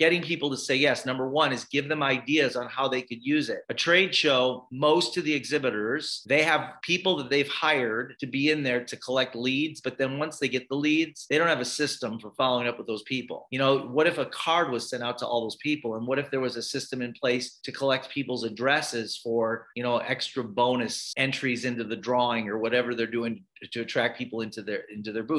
getting people to say yes. Number one is give them ideas on how they could use it. A trade show, most of the exhibitors, they have people that they've hired to be in there to collect leads. But then once they get the leads, they don't have a system for following up with those people. You know, what if a card was sent out to all those people? And what if there was a system in place to collect people's addresses for, you know, extra bonus entries into the drawing or whatever they're doing to attract people into their into their booth.